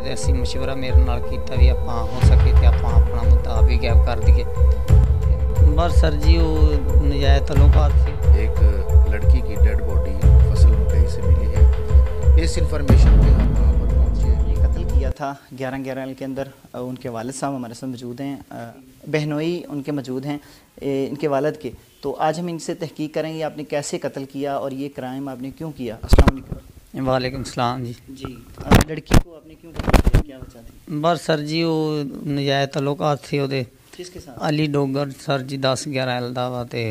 ਤੇ ਅਸੀਂ ਮਸ਼ਵਰਾ ਮੇਰੇ ਨਾਲ ਕੀਤਾ ਵੀ ਆਪਾਂ ਹੋ ਸਕੇ ਤੇ ਆਪਾਂ ਆਪਣਾ ਮੁੱਦਾ ਆਪ ਹੀ ਗਾਇਬ ਕਰ ਦਈਏ ਬਸ ਸਰ ਜੀ ਉਹ ਨਜਾਇਜ਼ ਤਲੁਕਾਤ ਸੀ एक लड़की की डेड बॉडी फसल मकई से मिली है इस इंफॉर्मेशन पे हम वहाँ पर पहुँचे ये कत्ल किया था ग्यारह ग्यारह के अंदर अ, उनके वालिद साहब हमारे साथ मौजूद हैं अ, बहनोई उनके मौजूद हैं ए, इनके वालिद के तो आज हम इनसे तहकीक करेंगे आपने कैसे कत्ल किया और ये क्राइम आपने क्यों किया अस्सलाम वालेकुम वालेकुम सलाम ਜੀ। जी लड़की को आपने क्यों क्या बचा बस सर जी ਉਹ ਨਜਾਇਜ਼ ਤਲੁਕਾਤ ਸੀ ਉਹਦੇ। ਕਿਸਕੇ ਸਾਥ? ਅਲੀ ਡੋਗਰ ਸਰ ਜੀ 10 11 ਅਲਦਾਵਾ ਤੇ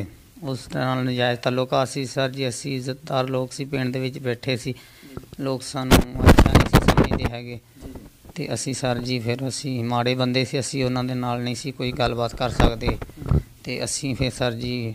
ਉਸ ਨਾਲ ਨਜਾਇਜ਼ ਤਲੁਕਾਤ ਸੀ। ਸਰ ਜੀ ਅਸੀਂ ਇੱਜ਼ਤਦਾਰ ਲੋਕ ਸੀ ਪਿੰਡ ਦੇ ਵਿੱਚ ਬੈਠੇ ਸੀ। ਲੋਕ ਸਾਨੂੰ ਅੱਛਾ ਨਹੀਂ ਸੀ ਸਮਝਦੇ ਹੈਗੇ। ਤੇ ਅਸੀਂ ਸਰ ਜੀ ਫਿਰ ਅਸੀਂ ਮਾੜੇ ਬੰਦੇ ਸੀ ਅਸੀਂ ਉਹਨਾਂ ਦੇ ਨਾਲ ਨਹੀਂ ਸੀ ਕੋਈ ਗੱਲਬਾਤ ਕਰ ਸਕਦੇ। ਤੇ ਅਸੀਂ ਫਿਰ ਸਰ ਜੀ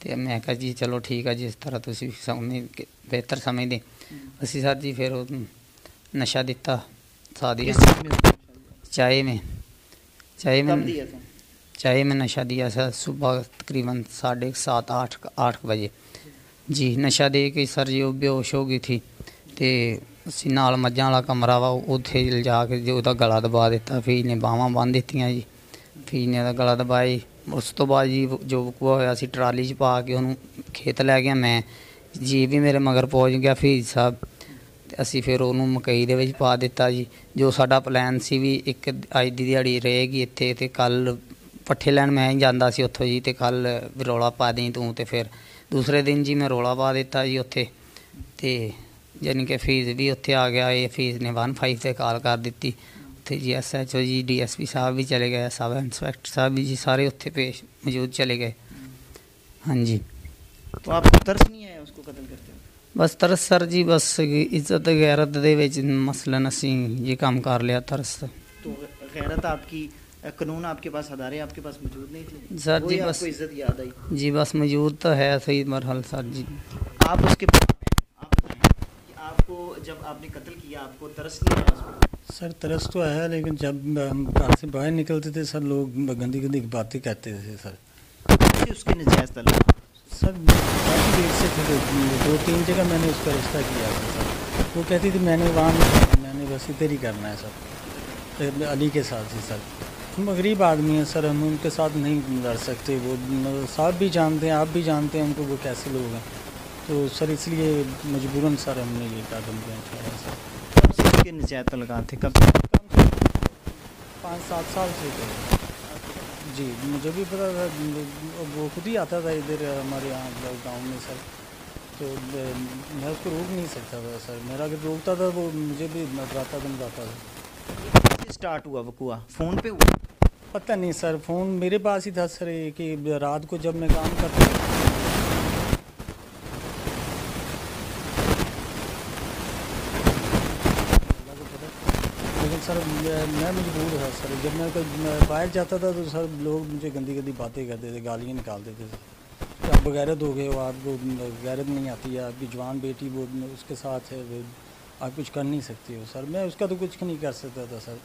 ਤੇ ਮੈਂ ਕਿਹਾ ਜੀ ਚਲੋ ਠੀਕ ਆ ਜਿਸ ਤਰ੍ਹਾਂ ਤੁਸੀਂ ਸਮਝ ਬਿਹਤਰ ਸਮਝਦੇ। ਅਸੀਂ ਸਰ ਜੀ ਫਿਰ ਉਹ ਨਸ਼ਾ ਦਿੱਤਾ ਸਾਦੀ ਚਾਏ ਮੈਂ ਚਾਏ ਮੈਂ चाय में नशा दिया सर सुबह तकरीबन साढ़े सात आठ आठ बजे जी नशा दे के सर जी वो बेहोश हो गई थी ਤੇ ਅਸੀਂ ਨਾਲ ਮੱਝਾਂ ਵਾਲਾ ਕਮਰਾ ਵਾ ਉੱਥੇ ਲਿਜਾ ਕੇ ਜੇ ਉਹਦਾ ਗਲਾ ਦਬਾ ਦਿੱਤਾ ਫੀ ਨੇ ਬਾਹਾਂ ਬੰਨ੍ਹ ਦਿੱਤੀਆਂ ਜੀ। ਫੀ ਨੇ ਉਹਦਾ ਗਲਾ ਦਬਾਈ ਉਸ ਤੋਂ ਬਾਅਦ ਜੀ ਜੋ ਵਕੂਆ ਹੋਇਆ ਸੀ, ਟਰਾਲੀ 'ਚ ਪਾ ਕੇ ਉਹਨੂੰ ਖੇਤ ਲੈ ਗਿਆ ਮੈਂ। ਜੀ ਵੀ ਮੇਰੇ ਮਗਰ ਪਹੁੰਚ ਗਿਆ ਫੀ ਸਾਹਿਬ। ਤੇ ਅਸੀਂ ਫਿਰ ਉਹਨੂੰ ਮਕਈ ਦੇ ਵਿੱਚ ਪਾ ਦਿੱਤਾ ਜੀ। ਜੋ ਸਾਡਾ ਪਲਾਨ ਸੀ ਵੀ ਇੱਕ ਅੱਜ ਦੀ ਦਿਹਾੜੀ ਰਹੇਗੀ ਇੱਥੇ ਤੇ ਕੱਲ ਪੱਠੇ ਲੈਣ ਮੈਂ ਹੀ ਜਾਂਦਾ ਸੀ ਉੱਥੋਂ ਜੀ ਤੇ ਕੱਲ ਰੌਲਾ ਪਾ ਦੇਂ ਤੂੰ ਤੇ ਫਿਰ ਦੂਸਰੇ ਦਿਨ ਜੀ ਮੈਂ ਰੌਲਾ ਪਾ ਦਿੱਤਾ ਜੀ ਉੱਥੇ। ਤੇ ਯਾਨੀ ਕਿ ਫੀਸ ਵੀ ਉੱਥੇ ਆ ਗਿਆ ਇਹ ਫੀਸ ਨੇ 15 ਤੇ ਕਾਲ ਕਰ ਦਿੱਤੀ ਉੱਥੇ ਜੀ ਐਸਐਚਓ ਜੀ ਡੀਐਸਪੀ ਸਾਹਿਬ ਵੀ ਚਲੇ ਗਏ ਸਬ ਇੰਸਪੈਕਟਰ ਸਾਹਿਬ ਵੀ ਜੀ ਸਾਰੇ ਉੱਥੇ ਪੇਸ਼ ਮੌਜੂਦ ਚਲੇ ਗਏ ਹਾਂਜੀ तो आपको तरस नहीं आया उसको कत्ल करते हुए ਬਸ ਤਰਸ ਸਰ ਜੀ ਬਸ ਇੱਜ਼ਤ ਗੈਰਤ ਦੇ ਵਿੱਚ ਮਸਲਨ ਅਸੀਂ ਇਹ ਕੰਮ ਕਰ ਲਿਆ ਤਰਸ तो गैरत आपकी अ, कानून आपके पास अदारे आपके पास मौजूद नहीं थे सर वही जी, बस- आपको इज्जत याद आई जी बस मौजूद तो है सही मरहल सर जी आप उसके जब आपने कत्ल किया आपको तरस नहीं आया सर तरस तो है लेकिन जब हम घर से बाहर निकलते थे सर लोग गंदी गंदी बातें कहते थे सर। उसके नजायज तल्लुक सर काफ़ी देर से थे दो- तीन जगह मैंने उसका रिश्ता किया था सर। वो कहती थी मैंने वहाँ नहीं मैंने बस इधर ही करना है सर। अली के साथ ही सर। हम गरीब आदमी हैं सर हम उनके साथ नहीं लड़ सकते वो साहब भी जानते हैं आप भी जानते हैं उनको वो कैसे लोग हैं? तो सर इसलिए मजबूरन सर हमने ये कदम उठाया सर कब से उसके नजायज तल्लुकात थे? कब पाँच सात साल से जी मुझे भी पता था वो खुद ही आता था इधर हमारे यहाँ गाँव में सर। तो मैं उसको रोक नहीं सकता था सर। मेरा अगर रोकता था वो मुझे भी डराता धमकाता था। स्टार्ट हुआ वकुआ फ़ोन पे हुआ? पता नहीं सर फ़ोन मेरे पास ही था सर कि रात को जब मैं काम करता था लेकिन सर मैं मजबूर था सर। जब मैं मैं बाहर जाता था तो सर लोग मुझे गंदी गंदी बातें करते थे गालियाँ निकाल देते थे। आप बगैरत हो गए हो आपको गैरत नहीं आती है आपकी जवान बेटी वो उसके साथ है आप कुछ कर नहीं सकते हो सर। मैं उसका तो कुछ नहीं कर सकता था सर।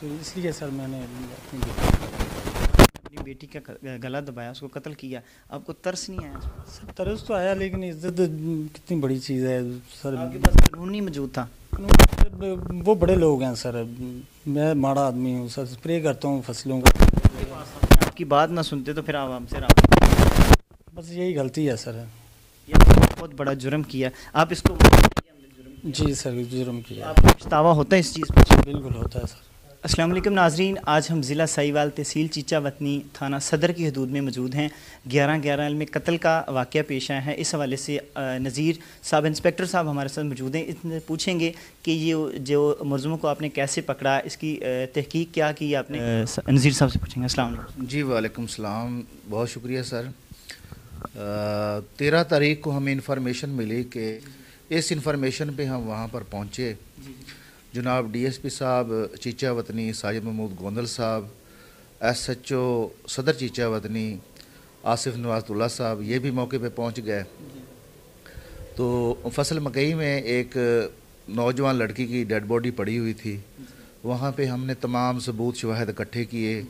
तो इसलिए सर मैंने अपनी बेटी बेटी का गला दबाया उसको कत्ल किया। आपको तरस नहीं आया? सर तरस तो आया लेकिन इज़्ज़त कितनी बड़ी चीज़ है सर। आपके पास कानून नहीं मौजूद था? वो बड़े लोग हैं सर। मैं माड़ा आदमी हूँ सर। स्प्रे करता हूँ फ़सलों को। आपकी बात ना सुनते तो फिर आप से बस यही गलती है सर। ये बहुत बड़ा जुर्म किया। आप इसको जी सर जुर्म किया। आप पछतावा होता है इस चीज़ पर बिल्कुल होता है सर। अस्सलाम वालेकुम नाजरीन। आज हम ज़िला साहिवाल तहसील चीचा वतनी थाना सदर की हदूद में मौजूद हैं। ग्यारह ग्यारह में कत्ल का वाक़ पेश आया है। इस हवाले से नज़ीर साहब इंस्पेक्टर साहब हमारे साथ मौजूद हैं। इतने पूछेंगे कि ये जो मुलजमों को आपने कैसे पकड़ा इसकी तहकीक क्या की आपने? नज़ीर साहब से पूछेंगे। अस्सलाम जी वालेकुम सलाम। बहुत शुक्रिया सर। तेरह तारीख को हमें इंफॉर्मेशन मिली कि इस इंफॉर्मेशन पे हम वहाँ पर पहुँचे। जनाब डीएसपी साहब, चीचा वतनी साजिद महमूद गोंदल साहब, एसएचओ सदर चीचा वतनी, आसिफ नवाजुल्ला साहब, ये भी मौके पे पहुँच गए। तो फ़सल मकई में एक नौजवान लड़की की डेड बॉडी पड़ी हुई थी। वहाँ पे हमने तमाम सबूत शवाहद इकट्ठे किए।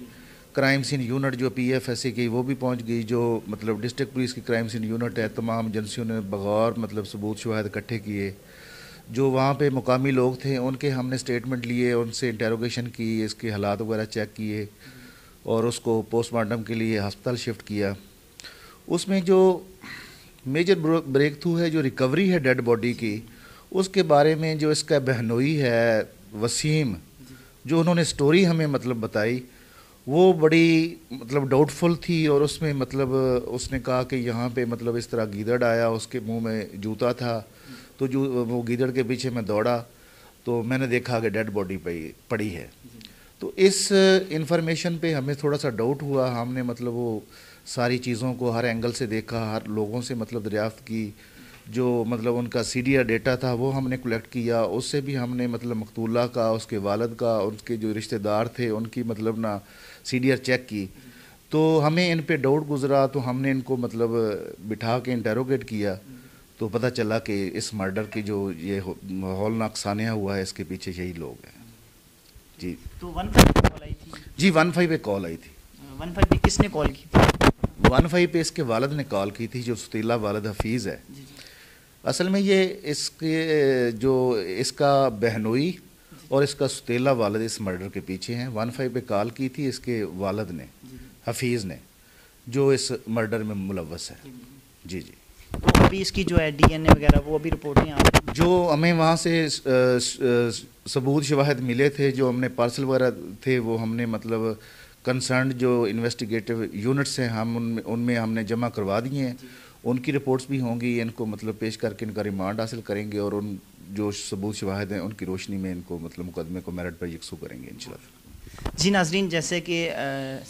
क्राइम सीन यूनिट जो पी एफ़ एस की, वो भी पहुँच गई, जो मतलब डिस्ट्रिक्ट पुलिस की क्राइम सीन यूनिट है, तमाम एजेंसियों ने बगौर मतलब सबूत शवाहद इकट्ठे किए। जो वहाँ पे मुकामी लोग थे, उनके हमने स्टेटमेंट लिए, उनसे इंटेरोगेशन की, इसके हालात वगैरह चेक किए और उसको पोस्टमार्टम के लिए हस्पताल शिफ्ट किया। उसमें जो मेजर ब्रेक थ्रू है, जो रिकवरी है डेड बॉडी की, उसके बारे में जो इसका बहनोई है, वसीम, जो उन्होंने स्टोरी हमें मतलब बताई, वो बड़ी मतलब डाउटफुल थी और उसमें मतलब उसने कहा कि यहाँ पे मतलब इस तरह गीदड़ आया, उसके मुँह में जूता था तो जो वो गीदड़ के पीछे मैं दौड़ा तो मैंने देखा कि डेड बॉडी पड़ी है। तो इस इंफॉर्मेशन पे हमें थोड़ा सा डाउट हुआ हमने मतलब वो सारी चीज़ों को हर एंगल से देखा हर लोगों से मतलब दरियाफ्त की जो मतलब उनका सी डी डेटा था वो हमने कलेक्ट किया। उससे भी हमने मतलब मकतूला का उसके वालद का उनके जो रिश्तेदार थे उनकी मतलब ना सीडीआर चेक की। तो हमें इन पे डाउट गुजरा तो हमने इनको मतलब बिठा के इंटेरोगेट किया। तो पता चला कि इस मर्डर की जो ये हौलनाक सानिया हुआ है इसके पीछे यही लोग हैं। जी। तो वन फाइव पे कॉल आई थी? जी वन फाइव पे कॉल आई थी। वन फाइव पे किसने कॉल की थी? वन फाइव पे इसके वालद ने कॉल की थी जो सुतीला वालद हफीज़ है। असल में ये इसके जो इसका बहनोई और इसका सुतीला वालद इस मर्डर के पीछे हैं। वन फाइव पे कॉल की थी इसके वालद ने हफीज़ ने जो इस मर्डर में मुलवस है। जी जी। तो अभी इसकी जो है डीएनए वगैरह वो अभी रिपोर्ट नहीं आ जो हमें वहाँ से सबूत शवाहद मिले थे जो हमने पार्सल वगैरह थे वो हमने मतलब कंसर्न जो इन्वेस्टिगेटिव यूनिट्स हैं हम उनमें उनमें हमने जमा करवा दिए हैं। उनकी रिपोर्ट्स भी होंगी इनको मतलब पेश करके इनका रिमांड हासिल करेंगे और उन जो सबूत शवाहद हैं उनकी रोशनी में इनको मतलब मुकदमे को मेरिट पर यकसू करेंगे इन जी नाजरीन जैसे कि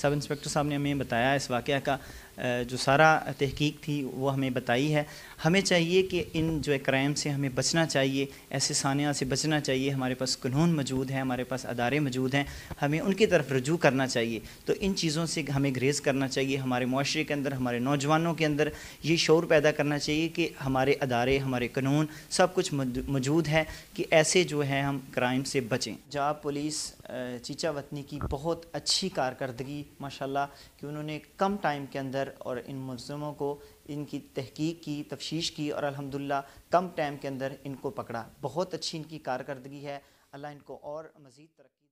सब इंस्पेक्टर साहब ने हमें बताया इस वाक़ का जो सारा तहकीक थी, वो हमें बताई है। हमें चाहिए कि इन जो क्राइम से हमें बचना चाहिए, ऐसे सानिया से बचना चाहिए। हमारे पास कानून मौजूद हैं, हमारे पास अदारे मौजूद हैं। हमें उनकी तरफ़ रजू करना चाहिए। तो इन चीज़ों से हमें ग्रेज़ करना चाहिए। हमारे माशरे के अंदर, हमारे नौजवानों के अंदर ये शौर पैदा करना चाहिए कि हमारे अदारे, हमारे कानून सब कुछ मौजूद है कि ऐसे जो है हम क्राइम से बचें। जहाँ पुलिस चीचा वतनी की बहुत अच्छी कारकर्दगी, माशाल्लाह, कि उन्होंने कम टाइम के अंदर और इन मुलजमों को इनकी तहकीक की, तफ्शीश की और अलहमदिल्ला कम टाइम के अंदर इनको पकड़ा। बहुत अच्छी इनकी कारकर्दगी है। अल्लाह इनको और मज़ीद तरक्की